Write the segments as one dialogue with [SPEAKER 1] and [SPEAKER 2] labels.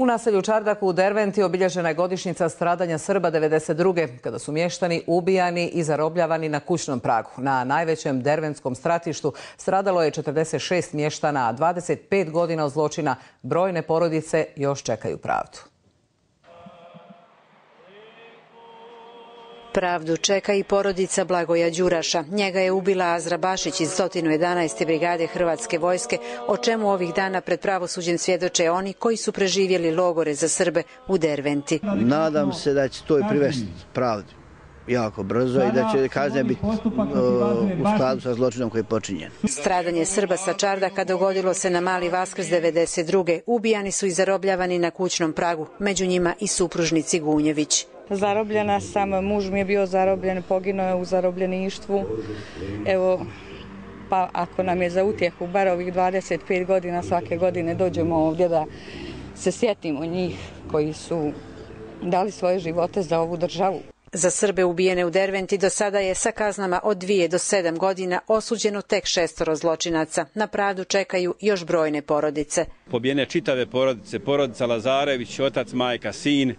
[SPEAKER 1] U naselju Čardaku u Derventi obilježena je godišnjica stradanja Srba 92. kada su mještani ubijani i zarobljavani na kućnom pragu. Na najvećem dervenskom stratištu stradalo je 46 mještana, a 25 godina od zločina brojne porodice još čekaju pravdu.
[SPEAKER 2] Pravdu čeka i porodica Blagoja Đuraša. Njega je ubila Azra Bašić iz 111. brigade Hrvatske vojske, o čemu ovih dana pred pravosuđem svjedoče oni koji su preživjeli logore za Srbe u Derventi.
[SPEAKER 3] Nadam se da će to i privesti pravdu jako brzo i da će kazne biti u skladu sa zločinom koji je počinjen.
[SPEAKER 2] Stradanje Srba sa Čardaka dogodilo se na Mali Vaskrs 92. Ubijani su i zarobljavani na kućnom pragu, među njima i supružnici Gunjević.
[SPEAKER 4] Zarobljena sam, muž mi je bio zarobljen, poginuo je u zarobljeništvu. Evo, pa ako nam je za utjehu bar ovih 25 godina svake godine dođemo ovdje da se sjetimo njih koji su dali svoje živote za ovu državu.
[SPEAKER 2] Za Srbe ubijene u Derventi do sada je sa kaznama od dvije do sedam godina osuđeno tek šestoro zločinaca. Na pravdu čekaju još brojne porodice.
[SPEAKER 5] Pobijene čitave porodice, porodica Lazarević, otac, majka, sin,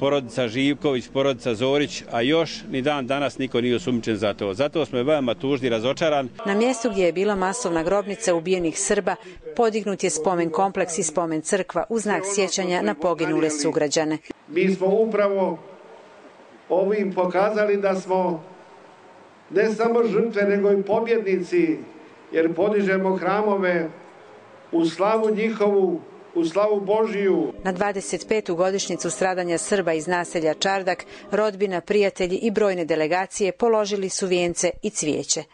[SPEAKER 5] porodica Živković, porodica Zorić, a još ni dan danas niko nije osumničen za to. Zato smo veoma tužni, razočaran.
[SPEAKER 2] Na mjestu gdje je bila masovna grobnica ubijenih Srba, podignut je spomen kompleks i spomen crkva u znak sjećanja na poginule sugrađane.
[SPEAKER 6] Mi smo upravo ovim pokazali da smo ne samo žrtve, nego i pobjednici, jer podižemo hramove u slavu njihovu, u slavu Božiju.
[SPEAKER 2] Na 25. godišnicu stradanja Srba iz naselja Čardak, rodbina, prijatelji i brojne delegacije položili su vijence i cvijeće.